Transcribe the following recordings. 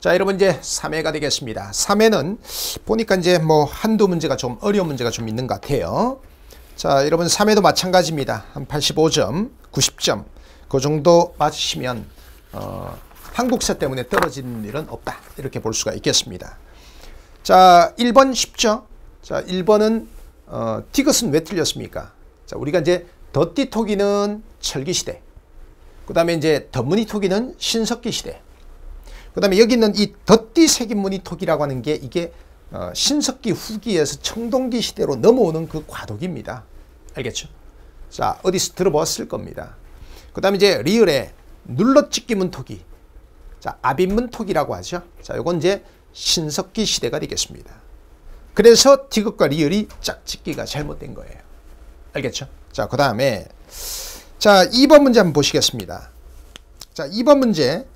자, 여러분 이제 3회가 되겠습니다. 3회는 보니까 이제 뭐 한두 문제가 좀 어려운 문제가 좀 있는 것 같아요. 자, 여러분 3회도 마찬가지입니다. 한 85점, 90점 그 정도 맞으시면 어, 한국사 때문에 떨어지는 일은 없다. 이렇게 볼 수가 있겠습니다. 자, 1번 쉽죠? 자, 1번은 어, 티것은 왜 틀렸습니까? 자, 우리가 이제 더띠토기는 철기시대. 그 다음에 이제 더무니토기는 신석기시대. 그 다음에 여기 있는 이 덧띠 세기무늬토기라고 하는 게 이게 어, 신석기 후기에서 청동기 시대로 넘어오는 그 과도기입니다. 알겠죠? 자, 어디서 들어보았을 겁니다. 그 다음에 이제 리을에 눌러찍기 문토기. 자, 아빈문토기라고 하죠. 자, 요건 이제 신석기 시대가 되겠습니다. 그래서 디귿과 리을이 짝짓기가 잘못된 거예요. 알겠죠? 자, 그 다음에 자, 2번 문제 한번 보시겠습니다. 자, 2번 문제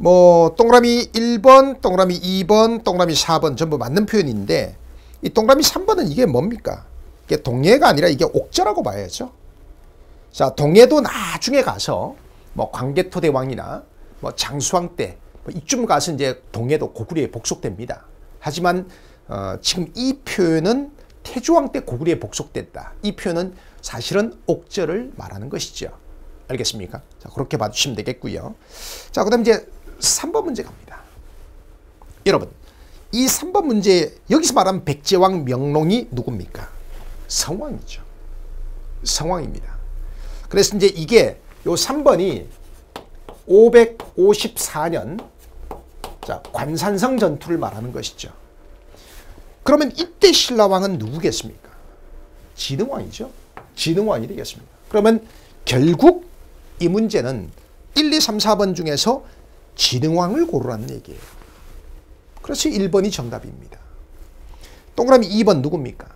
뭐 동그라미 1번, 동그라미 2번, 동그라미 4번 전부 맞는 표현인데 이 동그라미 3번은 이게 뭡니까? 이게 동해가 아니라 이게 옥저라고 봐야죠. 자, 동해도 나중에 가서 뭐 광개토대왕이나 뭐 장수왕 때 뭐 이쯤 가서 이제 동해도 고구려에 복속됩니다. 하지만 어, 지금 이 표현은 태조왕 때 고구려에 복속됐다. 이 표현은 사실은 옥저를 말하는 것이죠. 알겠습니까? 자, 그렇게 봐주시면 되겠고요. 자, 그 다음 이제 3번 문제 갑니다. 여러분, 이 3번 문제 여기서 말하는 백제왕 명롱이 누굽니까? 성왕이죠. 성왕입니다. 그래서 이제 이게 요 3번이 554년 자, 관산성 전투를 말하는 것이죠. 그러면 이때 신라왕은 누구겠습니까? 진흥왕이죠. 진흥왕이 되겠습니다. 그러면 결국 이 문제는 1, 2, 3, 4번 중에서 진흥왕을 고르라는 얘기예요. 그래서 1번이 정답입니다. 동그라미 2번 누굽니까?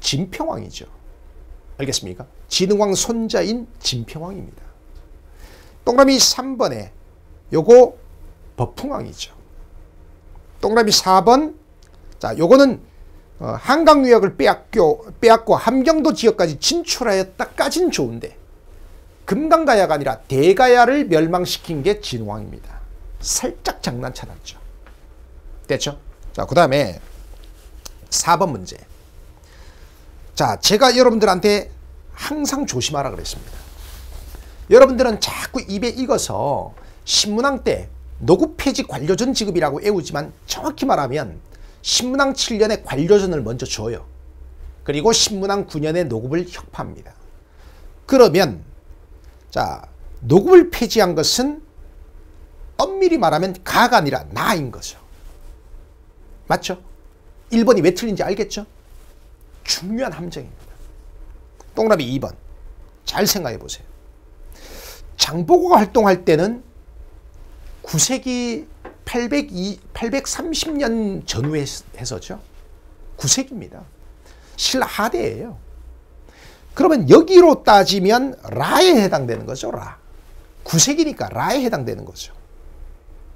진평왕이죠. 알겠습니까? 진흥왕 손자인 진평왕입니다. 동그라미 3번에 요거 버풍왕이죠. 동그라미 4번 자 요거는 어, 한강 유역을 빼앗고, 빼앗고 함경도 지역까지 진출하였다까진 좋은데 금강가야가 아니라 대가야를 멸망시킨 게 진왕입니다. 살짝 장난쳐놨죠. 됐죠? 자, 그 다음에 4번 문제. 자, 제가 여러분들한테 항상 조심하라 그랬습니다. 여러분들은 자꾸 입에 익어서 신문왕 때 노구 폐지 관료전 지급이라고 애우지만 정확히 말하면 신문왕 7년에 관료전을 먼저 줘요. 그리고 신문왕 9년에 노급을 혁파합니다. 그러면 자, 녹음을 폐지한 것은 엄밀히 말하면 가가 아니라 나인 거죠. 맞죠? 1번이 왜 틀린지 알겠죠? 중요한 함정입니다. 동그라미 2번. 잘 생각해 보세요. 장보고가 활동할 때는 9세기 802, 830년 전후에 해서죠. 9세기입니다. 신라 하대예요. 그러면 여기로 따지면 라에 해당되는 거죠. 라. 구색이니까 라에 해당되는 거죠.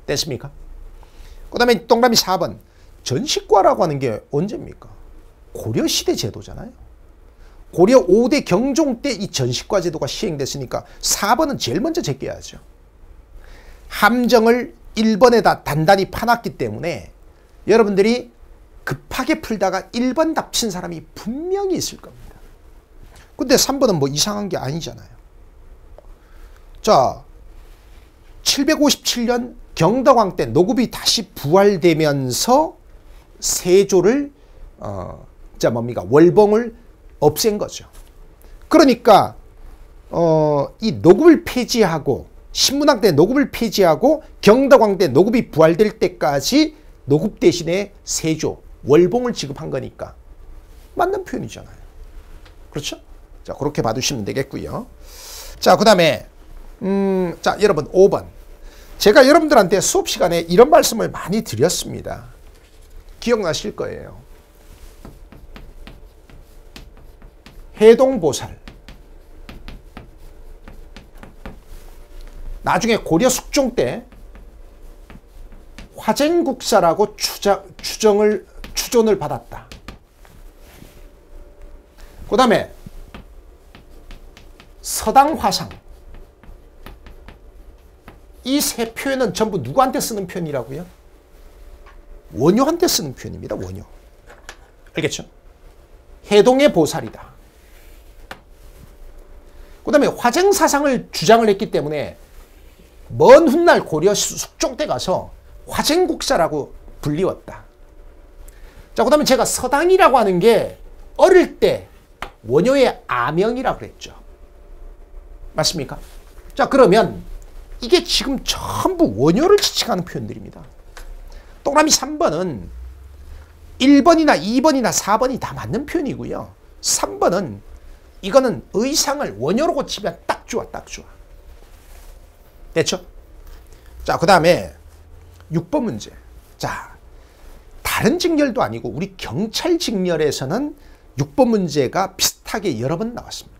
됐습니까? 그 다음에 동그라미 4번. 전식과라고 하는 게 언제입니까? 고려시대 제도잖아요. 고려 5대 경종 때 이 전식과 제도가 시행됐으니까 4번은 제일 먼저 제껴야죠. 함정을 1번에다 단단히 파놨기 때문에 여러분들이 급하게 풀다가 1번 답친 사람이 분명히 있을 겁니다. 근데 3번은 뭐 이상한 게 아니잖아요. 자, 757년 경덕왕 때 노급이 다시 부활되면서 세조를 어, 자 뭡니까 월봉을 없앤 거죠. 그러니까 어, 이 노급을 폐지하고 신문왕 때 노급을 폐지하고 경덕왕 때 노급이 부활될 때까지 노급 대신에 세조 월봉을 지급한 거니까 맞는 표현이잖아요. 그렇죠? 자, 그렇게 봐두시면 되겠고요. 자, 그 다음에 음, 자, 여러분 5번. 제가 여러분들한테 수업 시간에 이런 말씀을 많이 드렸습니다. 기억나실 거예요. 해동보살. 나중에 고려 숙종 때 화쟁국사라고 추자, 추정을 추존을 받았다. 그 다음에 서당 화상 이 세 표현은 전부 누구한테 쓰는 표현이라고요? 원효한테 쓰는 표현입니다. 원효. 알겠죠? 해동의 보살이다. 그 다음에 화쟁사상을 주장을 했기 때문에 먼 훗날 고려 숙종 때 가서 화쟁국사라고 불리웠다. 자, 그 다음에 제가 서당이라고 하는 게 어릴 때 원효의 아명이라고 그랬죠. 맞습니까? 자, 그러면 이게 지금 전부 원효를 지칭하는 표현들입니다. 동그라미 3번은 1번이나 2번이나 4번이 다 맞는 표현이고요. 3번은 이거는 의상을 원효로 고치면 딱 좋아, 딱 좋아. 됐죠? 자, 그 다음에 6번 문제. 자, 다른 직렬도 아니고 우리 경찰 직렬에서는 6번 문제가 비슷하게 여러 번 나왔습니다.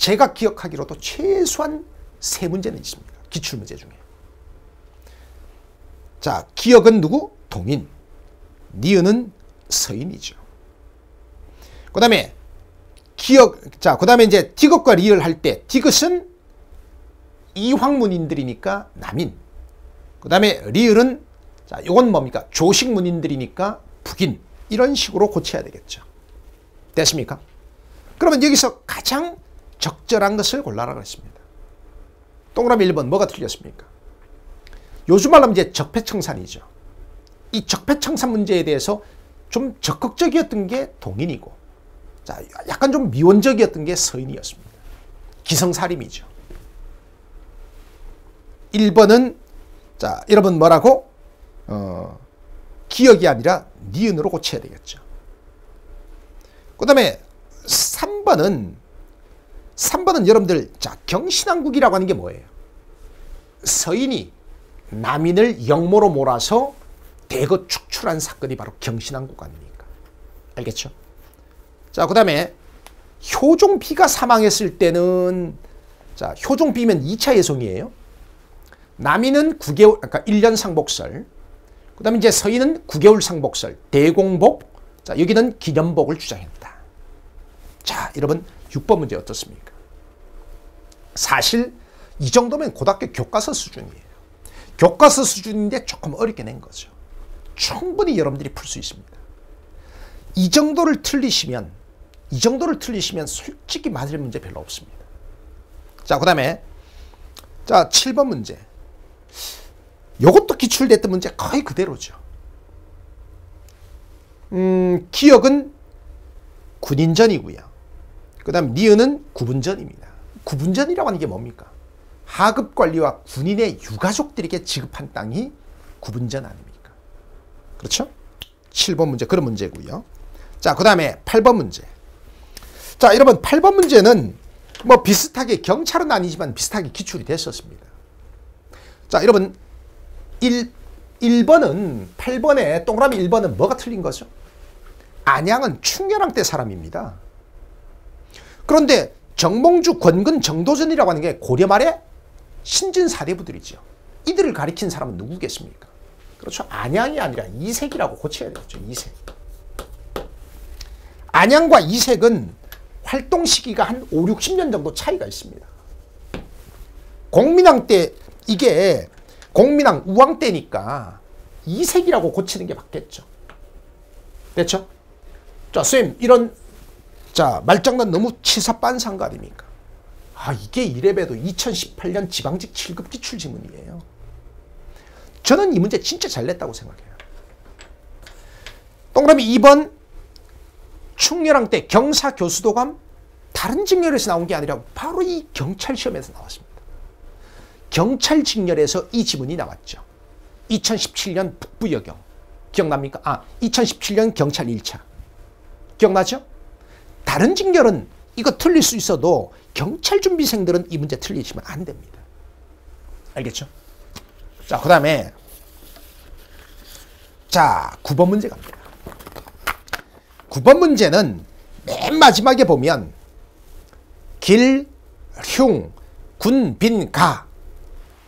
제가 기억하기로도 최소한 세 문제는 있습니다. 기출문제 중에. 자, 기억은 누구? 동인. 니은은 서인이죠. 그 다음에 기억, 자, 그 다음에 이제 디귿과 리을 할 때, 디귿은 이황문인들이니까 남인. 그 다음에 리을은, 자, 요건 뭡니까? 조식문인들이니까 북인. 이런 식으로 고쳐야 되겠죠. 됐습니까? 그러면 여기서 가장 적절한 것을 골라라 그랬습니다. 동그라미 1번 뭐가 틀렸습니까? 요즘 말로 이제 적폐청산이죠. 이 적폐청산 문제에 대해서 좀 적극적이었던 게 동인이고 자, 약간 좀 미원적이었던 게 서인이었습니다. 기성살림이죠. 1번은 자, 여러분 뭐라고? 어, 기억이 아니라 니은으로 고쳐야 되겠죠. 그 다음에 3번은 3번은 여러분들 자 경신왕국이라고 하는 게 뭐예요? 서인이 남인을 영모로 몰아서 대거 축출한 사건이 바로 경신왕국 아닙니까? 알겠죠? 자, 그 다음에 효종비가 사망했을 때는 자, 효종비면 2차 예송이에요. 남인은 9개월, 그러니까 1년 상복설. 그 다음에 이제 서인은 9개월 상복설, 대공복. 자, 여기는 기념복을 주장했다. 자, 여러분 6번 문제 어떻습니까? 사실 이 정도면 고등학교 교과서 수준이에요. 교과서 수준인데 조금 어렵게 낸 거죠. 충분히 여러분들이 풀 수 있습니다. 이 정도를 틀리시면 이 정도를 틀리시면 솔직히 맞을 문제 별로 없습니다. 자, 그 다음에 자 7번 문제 요것도 기출됐던 문제 거의 그대로죠. 음, 기억은 군인전이고요. 그 다음 니은은 구분전입니다. 구분전이라고 하는 게 뭡니까? 하급 관리와 군인의 유가족들에게 지급한 땅이 구분전 아닙니까? 그렇죠? 7번 문제 그런 문제고요. 자, 그 다음에 8번 문제. 자, 여러분 8번 문제는 뭐 비슷하게 경찰은 아니지만 비슷하게 기출이 됐었습니다. 자, 여러분 1, 1번은 8번에 동그라미 1번은 뭐가 틀린 거죠? 안양은 충렬왕 때 사람입니다. 그런데 정몽주, 권근, 정도전이라고 하는 게 고려 말에 신진 사대부들이죠. 이들을 가리킨 사람은 누구겠습니까? 그렇죠. 안양이 아니라 이색이라고 고쳐야 되겠죠. 이색. 안양과 이색은 활동 시기가 한 5, 60년 정도 차이가 있습니다. 공민왕 때 이게 공민왕 우왕 때니까 이색이라고 고치는 게 맞겠죠. 됐죠? 자, 쌤 이런 자 말장난 너무 치사빤산 거 아닙니까? 아 이게 이래봬도 2018년 지방직 7급 기출 지문이에요. 저는 이 문제 진짜 잘 냈다고 생각해요. 동그라미 2번 충렬왕 때 경사 교수도감 다른 직렬에서 나온 게 아니라 바로 이 경찰 시험에서 나왔습니다. 경찰 직렬에서 이 지문이 나왔죠. 2017년 북부여경. 기억납니까? 아, 2017년 경찰 1차. 기억나죠? 다른 직렬은 이거 틀릴 수 있어도 경찰 준비생들은 이 문제 틀리시면 안 됩니다. 알겠죠? 자, 그 다음에 자, 9번 문제 갑니다. 9번 문제는 맨 마지막에 보면 길, 흉, 군, 빈, 가.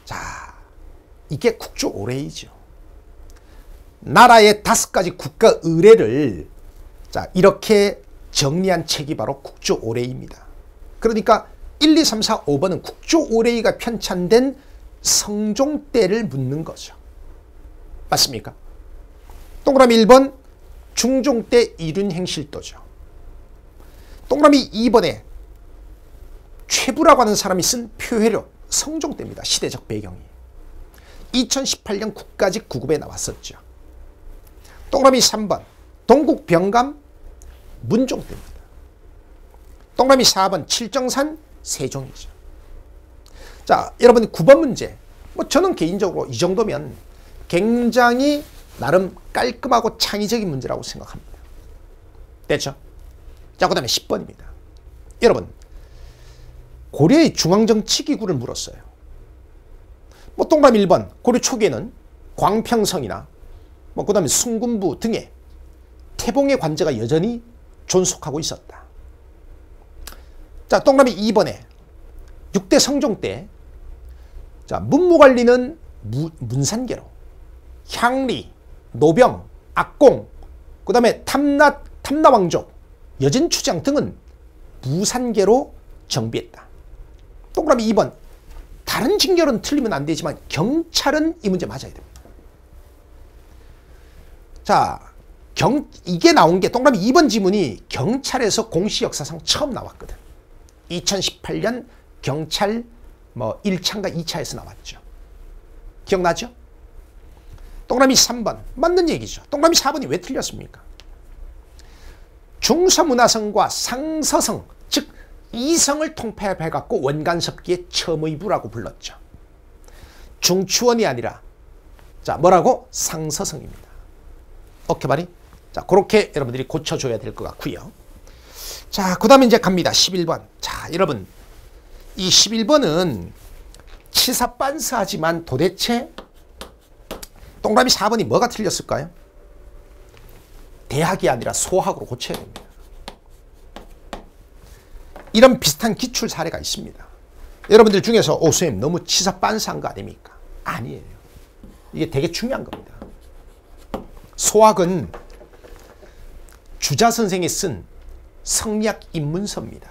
자, 이게 국조 오레이죠. 나라의 다섯 가지 국가 의례를 자, 이렇게 정리한 책이 바로 국조 오레이입니다. 그러니까 1, 2, 3, 4, 5번은 국조 오레이가 편찬된 성종 때를 묻는 거죠. 맞습니까? 동그라미 1번 중종 때 이룬 행실도죠. 동그라미 2번에 최부라고 하는 사람이 쓴 표회료 성종 때입니다. 시대적 배경이. 2018년 국가직 구급에 나왔었죠. 동그라미 3번 동국 병감 문종 때입니다. 동그라미 4번 칠정산 세종이죠. 자, 여러분 9번 문제. 뭐 저는 개인적으로 이 정도면 굉장히 나름 깔끔하고 창의적인 문제라고 생각합니다. 됐죠? 자, 그 다음에 10번입니다. 여러분, 고려의 중앙정치기구를 물었어요. 뭐 동그라미 1번, 고려 초기에는 광평성이나 뭐그 다음에 순군부 등의 태봉의 관제가 여전히 존속하고 있었다. 자, 동그라미 2번에 6대 성종 때 자, 문무 관리는 무, 문산계로 향리, 노병, 악공, 그 다음에 탐나, 탐나왕족, 여진추장 등은 무산계로 정비했다. 동그라미 2번 다른 징결은 틀리면 안 되지만 경찰은 이 문제 맞아야 됩니다. 자, 경, 이게 나온 게 동그라미 2번 지문이 경찰에서 공시 역사상 처음 나왔거든. 2018년 경찰 뭐 1차인가 2차에서 나왔죠. 기억나죠? 동그라미 3번 맞는 얘기죠. 동그라미 4번이 왜 틀렸습니까? 중서문화성과 상서성 즉 이성을 통폐합해갖고 원간섭기의 첨의부라고 불렀죠. 중추원이 아니라 자 뭐라고? 상서성입니다. 말이? 자 그렇게 여러분들이 고쳐줘야 될 것 같고요. 자 그 다음에 이제 갑니다. 11번. 자 여러분 이 11번은 치사빤스하지만 도대체 동그라미 4번이 뭐가 틀렸을까요? 대학이 아니라 소학으로 고쳐야 됩니다. 이런 비슷한 기출 사례가 있습니다. 여러분들 중에서 오 선생님 너무 치사 빤스한 거 아닙니까? 아니에요. 이게 되게 중요한 겁니다. 소학은 주자 선생이 쓴 성리학 입문서입니다.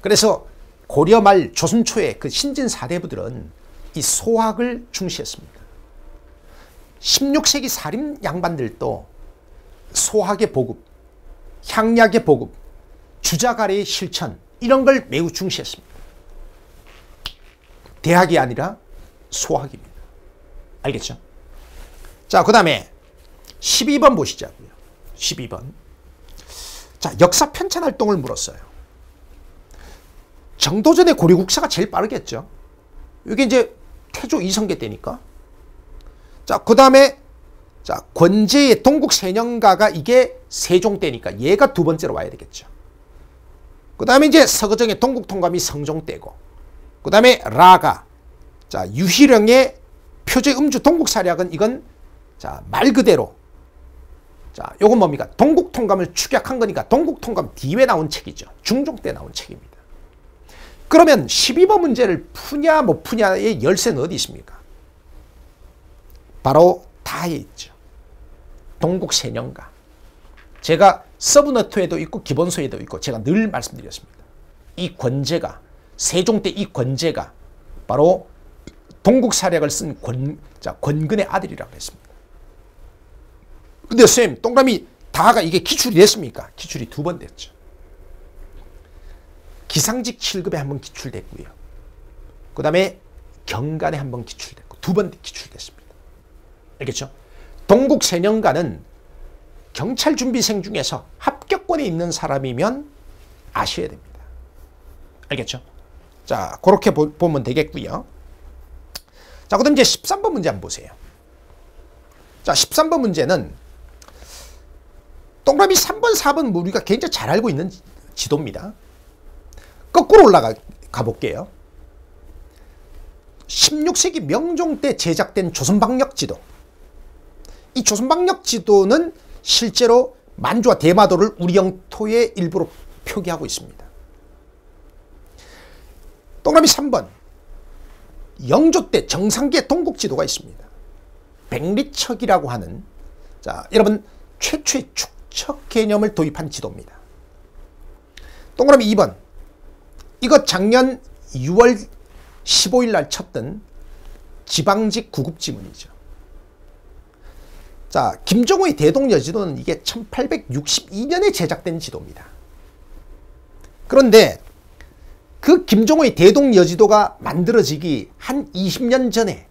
그래서 고려 말 조선 초의 그 신진 사대부들은 이 소학을 중시했습니다. 16세기 사림 양반들도 소학의 보급, 향약의 보급, 주자가래의 실천 이런 걸 매우 중시했습니다. 대학이 아니라 소학입니다. 알겠죠? 자, 그 다음에 12번 보시자고요. 12번. 자, 역사 편찬 활동을 물었어요. 정도전의 고려국사가 제일 빠르겠죠. 이게 이제 태조 이성계 때니까. 자, 그 다음에 자, 권제의 동국 세년가가 이게 세종 때니까 얘가 두 번째로 와야 되겠죠. 그 다음에 이제 서거정의 동국 통감이 성종 때고 그 다음에 라가 자 유희령의 표제 음주 동국 사략은 이건 자 말 그대로 자 요건 뭡니까? 동국통감을 축약한 거니까 동국통감 뒤에 나온 책이죠. 중종 때 나온 책입니다. 그러면 12번 문제를 푸냐 못 푸냐의 열쇠는 어디 있습니까? 바로 다에 있죠. 동국 세년가. 제가 서브너트에도 있고 기본서에도 있고 제가 늘 말씀드렸습니다. 이 권제가 세종 때 이 권제가 바로 동국 사략을 쓴 권, 자, 권근의 아들이라고 했습니다. 근데 쌤 동그라미 다가 이게 기출이 됐습니까? 기출이 두 번 됐죠. 기상직 7급에 한 번 기출됐고요. 그 다음에 경간에 한 번 기출됐고 두 번 기출됐습니다. 알겠죠? 동국 세년가는 경찰 준비생 중에서 합격권에 있는 사람이면 아셔야 됩니다. 알겠죠? 자, 그렇게 보, 면 되겠고요. 자, 그다음 이제 13번 문제 한번 보세요. 자, 13번 문제는 동그라미 3번, 4번 우리가 굉장히 잘 알고 있는 지도입니다. 거꾸로 올라가 가볼게요. 16세기 명종 때 제작된 조선방역 지도. 이 조선방역 지도는 실제로 만주와 대마도를 우리 영토의 일부로 표기하고 있습니다. 동그라미 3번 영조 때 정상기의 동국 지도가 있습니다. 백리척이라고 하는 자 여러분 최초의 축 척 개념을 도입한 지도입니다. 동그라미 2번 이거 작년 6월 15일 날 쳤던 지방직 구급 지문이죠. 자, 김정호의 대동여 지도는 이게 1862년에 제작된 지도입니다. 그런데 그 김종호의 대동여 지도가 만들어지기 한 20년 전에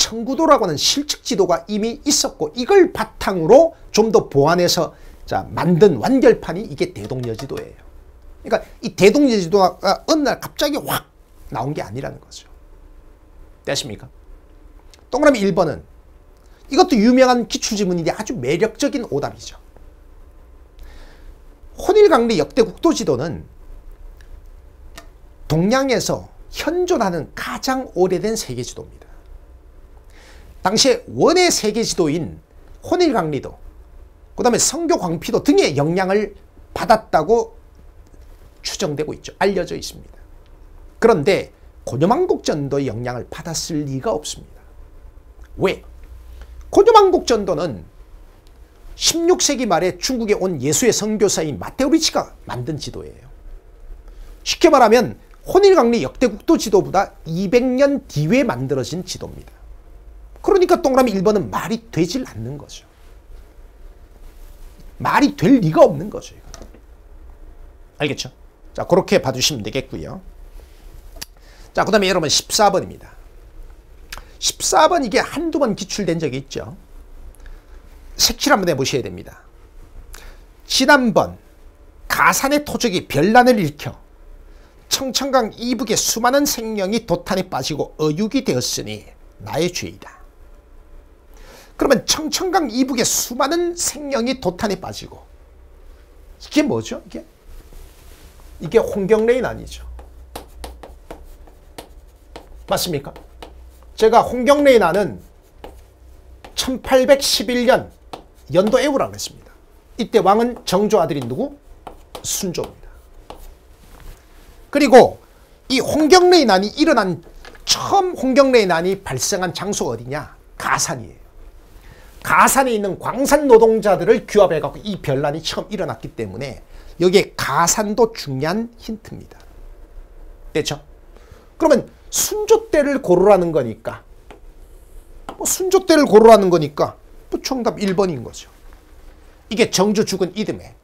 청구도라고 하는 실측 지도가 이미 있었고 이걸 바탕으로 좀 더 보완해서 자 만든 완결판이 이게 대동여지도예요. 그러니까 이 대동여지도가 어느 날 갑자기 확 나온 게 아니라는 거죠. 되십니까? 동그라미 1번은 이것도 유명한 기출지문인데 아주 매력적인 오답이죠. 혼일강리 역대 국도지도는 동양에서 현존하는 가장 오래된 세계지도입니다. 당시에 원의 세계 지도인 혼일강리도 그 다음에 성교광피도 등의 영향을 받았다고 추정되고 있죠. 알려져 있습니다. 그런데 고려만국전도의 영향을 받았을 리가 없습니다. 왜? 고려만국전도는 16세기 말에 중국에 온 예수의 선교사인 마테오리치가 만든 지도예요. 쉽게 말하면 혼일강리 역대국도 지도보다 200년 뒤에 만들어진 지도입니다. 그러니까 동그라미 1번은 말이 되질 않는 거죠. 말이 될 리가 없는 거죠. 이거. 알겠죠? 자, 그렇게 봐주시면 되겠고요. 자, 그 다음에 여러분 14번입니다. 14번 이게 한두 번 기출된 적이 있죠. 색칠 한번 해보셔야 됩니다. 지난번 가산의 토적이 별난을 일으켜 청천강 이북의 수많은 생명이 도탄에 빠지고 어육이 되었으니 나의 죄이다. 그러면 청천강 이북의 수많은 생명이 도탄에 빠지고 이게 뭐죠? 이게 이게 홍경레인 아니죠. 맞습니까? 제가 홍경래의 나는 1811년 연도 애우라고 했습니다. 이때 왕은 정조 아들인 누구? 순조입니다. 그리고 이 홍경래의 난이 일어난 처음 홍경래의 난이 발생한 장소가 어디냐? 가산이에요. 가산에 있는 광산 노동자들을 규합해갖고 이 별난이 처음 일어났기 때문에 여기에 가산도 중요한 힌트입니다. 됐죠? 그러면 순조 때를 고르라는 거니까 뭐 순조 때를 고르라는 거니까 뭐 정답 1번인 거죠. 이게 정조 죽은 이듬해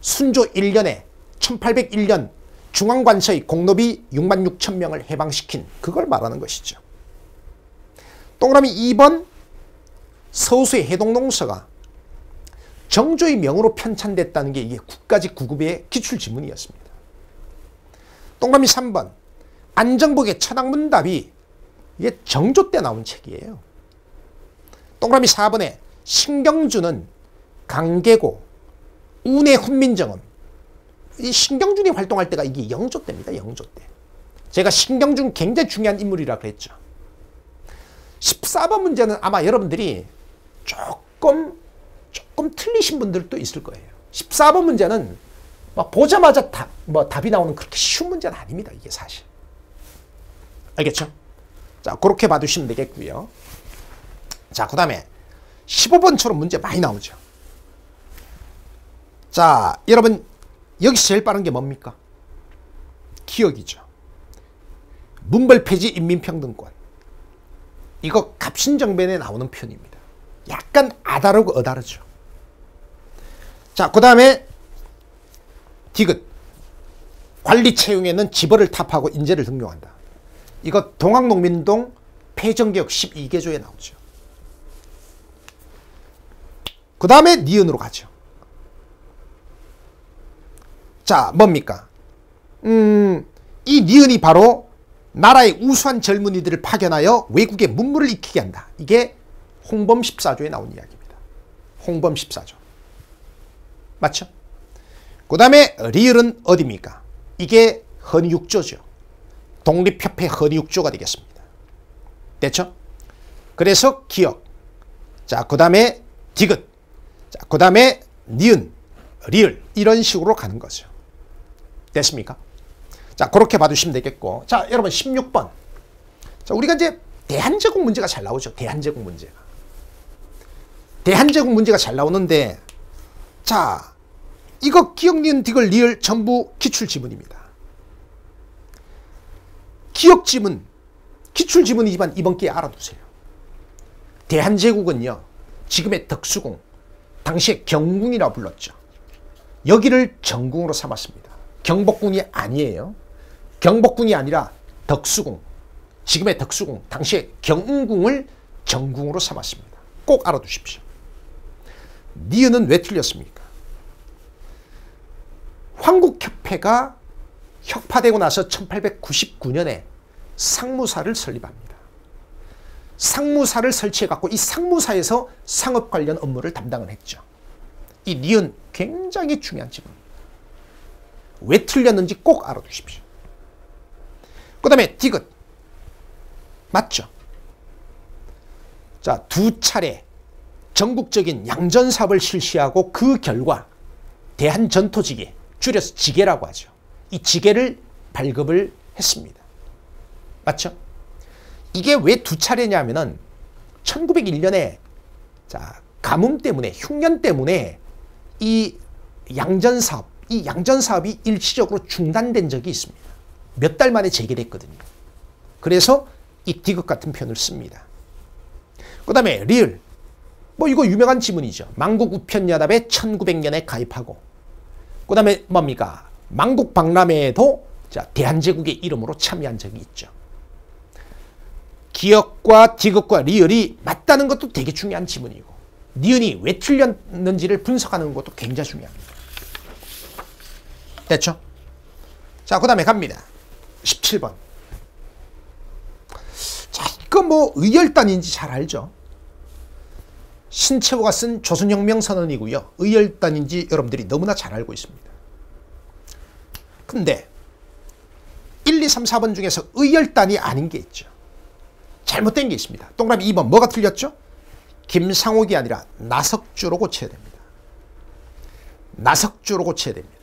순조 1년에 1801년 중앙관서의 공노비 6만 6천 명을 해방시킨 그걸 말하는 것이죠. 동그라미 2번 서우수의 해동농서가 정조의 명으로 편찬됐다는 게 이게 국가직 구급의 기출지문이었습니다. 동그라미 3번 안정복의 천학문답이 이게 정조 때 나온 책이에요. 동그라미 4번에 신경주는 강계고 운의 훈민정음 이 신경준이 활동할 때가 이게 영조 때입니다. 영조 때. 제가 신경준 굉장히 중요한 인물이라 그랬죠. 14번 문제는 아마 여러분들이 조금 조금 틀리신 분들도 있을 거예요. 14번 문제는 막 보자마자 답, 뭐 답이 나오는 그렇게 쉬운 문제는 아닙니다. 이게 사실. 알겠죠? 자, 그렇게 봐두시면 되겠고요. 자, 그 다음에 15번처럼 문제 많이 나오죠. 자, 여러분 여기서 제일 빠른 게 뭡니까? 기억이죠. 문벌 폐지 인민평등권. 이거 갑신정변에 나오는 표현입니다. 약간 아다르고 어다르죠. 자, 그 다음에 디귿. 관리 채용에는 지벌을 탑하고 인재를 등용한다. 이거 동학농민동 폐정개혁 12개조에 나오죠. 그 다음에 니은으로 가죠. 자, 뭡니까? 음, 이 니은이 바로 나라의 우수한 젊은이들을 파견하여 외국에 문물을 익히게 한다. 이게 홍범 14조에 나온 이야기입니다. 홍범 14조. 맞죠? 그 다음에 리을은 어디입니까? 이게 헌육조죠. 독립협회 헌육조가 되겠습니다. 됐죠? 그래서 기억. 자, 그 다음에 디귿. 자, 그 다음에 니은, 리을. 이런 식으로 가는 거죠. 됐습니까? 자, 그렇게 봐주시면 되겠고. 자, 여러분 16번. 자, 우리가 이제 대한제국 문제가 잘 나오죠. 대한제국 문제가. 대한제국 문제가 잘 나오는데 자, 이거 기억, 니은, 디귿, 리을 전부 기출 지문입니다. 기억 지문, 기출지문이지만 이번 기회에 알아두세요. 대한제국은요. 지금의 덕수궁, 당시에 경궁이라 불렀죠. 여기를 정궁으로 삼았습니다. 경복궁이 아니에요. 경복궁이 아니라 덕수궁, 지금의 덕수궁, 당시에 경궁을 정궁으로 삼았습니다. 꼭 알아두십시오. 니은은 왜 틀렸습니까? 황국협회가 혁파되고 나서 1899년에 상무사를 설립합니다. 상무사를 설치해갖고 이 상무사에서 상업 관련 업무를 담당을 했죠. 이 니은 굉장히 중요한 지문입니다. 왜 틀렸는지 꼭 알아두십시오. 그 다음에 디귿. 맞죠? 자, 두 차례 전국적인 양전 사업을 실시하고 그 결과 대한 전토지계, 줄여서 지계라고 하죠. 이 지계를 발급을 했습니다. 맞죠? 이게 왜 두 차례냐면은 1901년에 자, 가뭄 때문에 흉년 때문에 이 양전 사업, 이 양전 사업이 일시적으로 중단된 적이 있습니다. 몇 달 만에 재개됐거든요. 그래서 이 디귿 같은 표현을 씁니다. 그 다음에 리을. 뭐 이거 유명한 지문이죠. 망국 우편연합에 1900년에 가입하고 그 다음에 뭡니까? 망국 박람회에도 자, 대한제국의 이름으로 참여한 적이 있죠. 기억과 디귿과 리을이 맞다는 것도 되게 중요한 지문이고 니은이 왜 틀렸는지를 분석하는 것도 굉장히 중요합니다. 됐죠? 자, 그 다음에 갑니다. 17번. 자, 이거 뭐 의열단인지 잘 알죠? 신채호가 쓴 조선혁명 선언이고요. 의열단인지 여러분들이 너무나 잘 알고 있습니다. 근데 1, 2, 3, 4번 중에서 의열단이 아닌 게 있죠. 잘못된 게 있습니다. 동그라미 2번 뭐가 틀렸죠? 김상옥이 아니라 나석주로 고쳐야 됩니다. 나석주로 고쳐야 됩니다.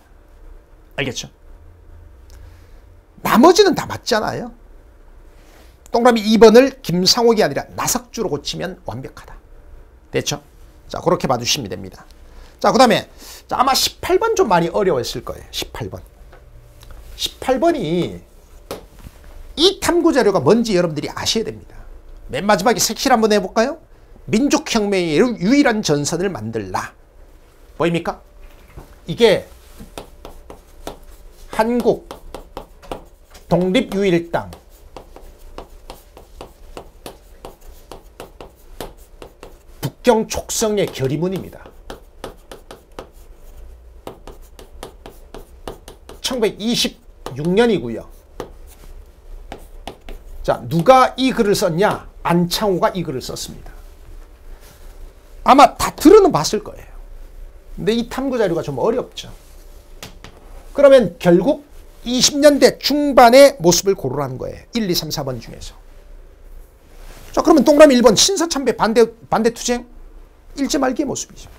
알겠죠? 나머지는 다 맞잖아요. 동그라미 2번을 김상옥이 아니라 나석주로 고치면 완벽하다. 됐죠? 자, 그렇게 봐주시면 됩니다. 자, 그 다음에 아마 18번 좀 많이 어려웠을 거예요. 18번. 18번이 이 탐구 자료가 뭔지 여러분들이 아셔야 됩니다. 맨 마지막에 색칠 한번 해볼까요? 민족혁명의 유일한 전선을 만들라. 보입니까? 이게 한국 독립유일당 북경 촉성의 결의문입니다. 1926년이고요. 자, 누가 이 글을 썼냐? 안창호가 이 글을 썼습니다. 아마 다 들어는 봤을 거예요. 근데 이 탐구 자료가 좀 어렵죠. 그러면 결국 20년대 중반의 모습을 고르라는 거예요. 1, 2, 3, 4번 중에서. 자, 그러면 동그라미 1번 신사참배 반대, 반대 투쟁 일제 말기의 모습이죠.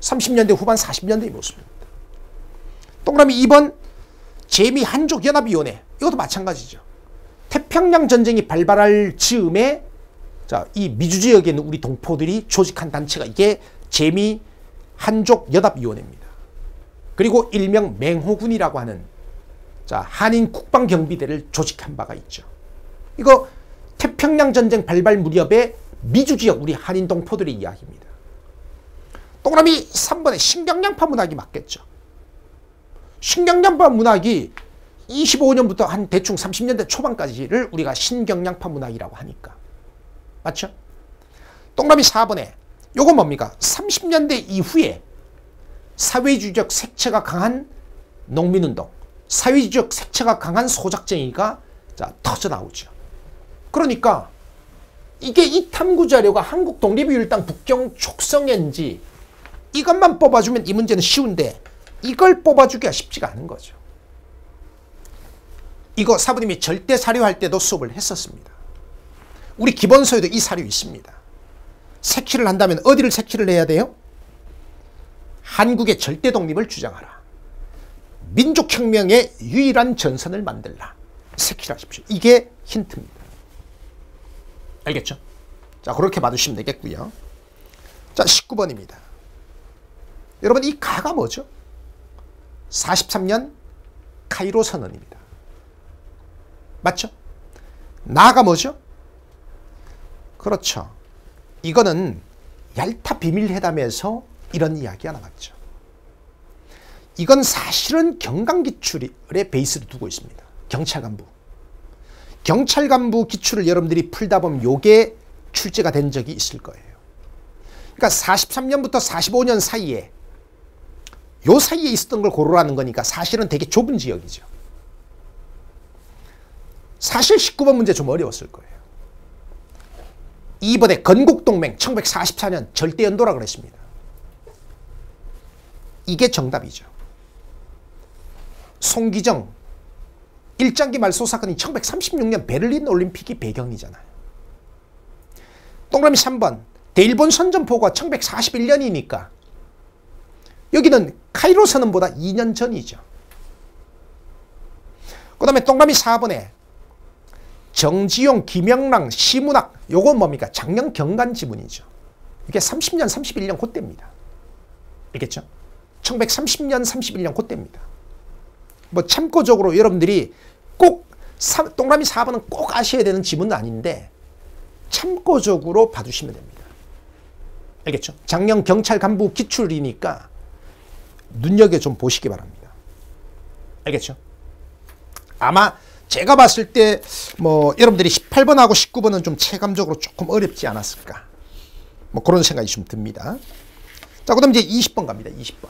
30년대 후반 40년대의 모습입니다. 동그라미 2번 재미 한족 연합위원회 이것도 마찬가지죠. 태평양 전쟁이 발발할 즈음에 자, 이 미주 지역에 있는 우리 동포들이 조직한 단체가 이게 재미 한족 연합위원회입니다. 그리고 일명 맹호군이라고 하는 자, 한인 국방 경비대를 조직한 바가 있죠. 이거 태평양 전쟁 발발 무렵에 미주 지역 우리 한인 동포들의 이야기입니다. 동그라미 3번에 신경량파 문학이 맞겠죠. 신경량파 문학이 25년부터 한 대충 30년대 초반까지를 우리가 신경량파 문학이라고 하니까. 맞죠? 동그라미 4번에 요건 뭡니까? 30년대 이후에 사회주의적 색채가 강한 농민운동, 사회주의적 색채가 강한 소작쟁이가 자, 터져 나오죠. 그러니까 이게 이 탐구 자료가 한국 독립유일당 북경 촉성인지 이것만 뽑아주면 이 문제는 쉬운데 이걸 뽑아주기가 쉽지가 않은 거죠. 이거 사부님이 절대 사료할 때도 수업을 했었습니다. 우리 기본서에도 이 사료 있습니다. 색칠을 한다면 어디를 색칠을 해야 돼요? 한국의 절대 독립을 주장하라. 민족혁명의 유일한 전선을 만들라. 색칠하십시오. 이게 힌트입니다. 알겠죠? 자, 그렇게 봐주시면 되겠고요. 자, 19번입니다. 여러분, 이 가가 뭐죠? 43년 카이로 선언입니다. 맞죠? 나가 뭐죠? 그렇죠. 이거는 얄타 비밀회담에서 이런 이야기가 나왔죠. 이건 사실은 경강기출의 베이스를 두고 있습니다. 경찰 간부. 경찰 간부 기출을 여러분들이 풀다 보면 요게 출제가 된 적이 있을 거예요. 그러니까 43년부터 45년 사이에 요 사이에 있었던 걸 고르라는 거니까 사실은 되게 좁은 지역이죠. 사실 19번 문제 좀 어려웠을 거예요. 2번에 건국동맹 1944년 절대연도라 그랬습니다. 이게 정답이죠. 송기정 일장기 말소 사건이 1936년 베를린 올림픽이 배경이잖아요. 동그라미 3번 대일본 선전포고가 1941년이니까 여기는 카이로 선언보다 2년 전이죠. 그 다음에 동그라미 4번에 정지용, 김영랑, 시문학 요건 뭡니까? 작년 경간 지문이죠. 이게 30년, 31년 그때입니다. 알겠죠? 1930년, 31년 그때입니다. 뭐 참고적으로 여러분들이 꼭 동그라미 4번은 꼭 아셔야 되는 지문은 아닌데 참고적으로 봐두시면 됩니다. 알겠죠? 작년 경찰 간부 기출이니까 눈여겨 좀 보시기 바랍니다. 알겠죠? 아마 제가 봤을 때 뭐 여러분들이 18번하고 19번은 좀 체감적으로 조금 어렵지 않았을까. 뭐 그런 생각이 좀 듭니다. 자, 그 다음 이제 20번 갑니다. 20번.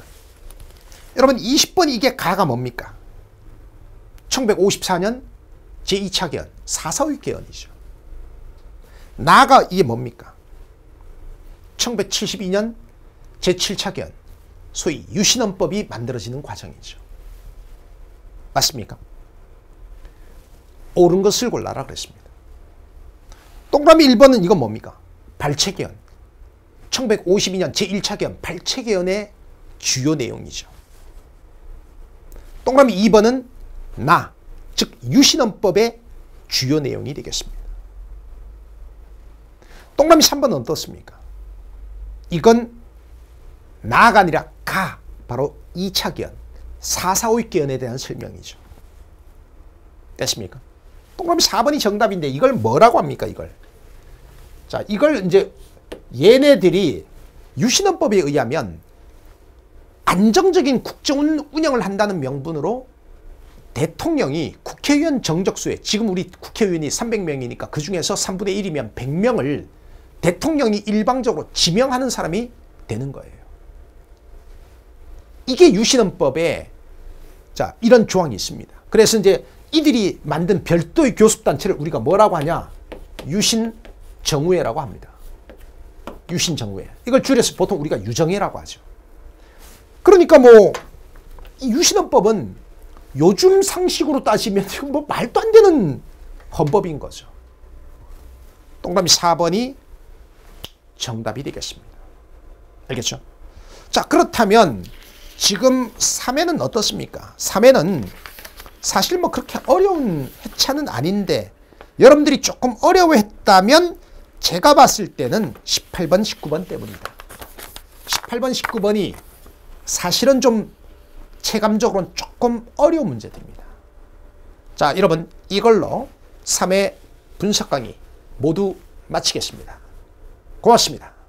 여러분 20번 이게 가가 뭡니까? 1954년 제2차 개헌, 4.4.5 개헌이죠. 나가 이게 뭡니까? 1972년 제7차 개헌, 소위 유신헌법이 만들어지는 과정이죠. 맞습니까? 옳은 것을 골라라 그랬습니다. 동그라미 1번은 이건 뭡니까? 발췌개헌. 1952년 제1차 개헌, 발췌개헌의 주요 내용이죠. 동그라미 2번은 나, 즉 유신헌법의 주요 내용이 되겠습니다. 동그라미 3번은 어떻습니까? 이건 나가 아니라 가, 바로 2차 개헌, 445 개헌에 대한 설명이죠. 됐습니까? 동그라미 4번이 정답인데 이걸 뭐라고 합니까, 이걸? 자, 이걸 이제 얘네들이 유신헌법에 의하면 안정적인 국정 운영을 한다는 명분으로 대통령이 국회의원 정적수에 지금 우리 국회의원이 300명이니까 그 중에서 3분의 1이면 100명을 대통령이 일방적으로 지명하는 사람이 되는 거예요. 이게 유신헌법에 자 이런 조항이 있습니다. 그래서 이제 이들이 만든 별도의 교섭단체를 우리가 뭐라고 하냐 유신정우회라고 합니다. 유신정우회 이걸 줄여서 보통 우리가 유정회라고 하죠. 그러니까 뭐 유신헌법은 요즘 상식으로 따지면 뭐 말도 안 되는 헌법인 거죠. 동그라미 4번이 정답이 되겠습니다. 알겠죠? 자 그렇다면 지금 3회는 어떻습니까? 3회는 사실 뭐 그렇게 어려운 해차는 아닌데 여러분들이 조금 어려워했다면 제가 봤을 때는 18번, 19번 때문이다. 18번, 19번이 사실은 좀 체감적으로는 조금 어려운 문제들입니다. 자, 여러분 이걸로 3회 분석 강의 모두 마치겠습니다. 고맙습니다.